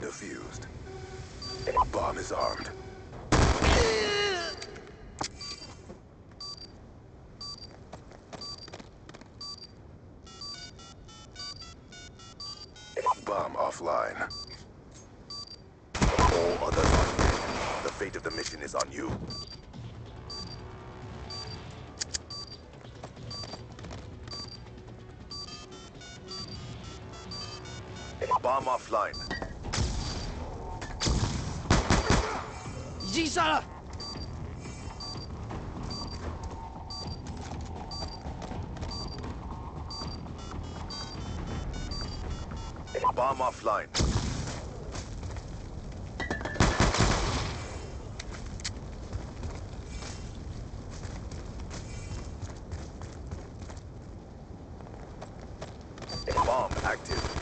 defused. Bomb is armed. Bomb offline. All others are dead. The fate of the mission is on you. Bomb offline. Dis ça là Bomb offline. Bomb active.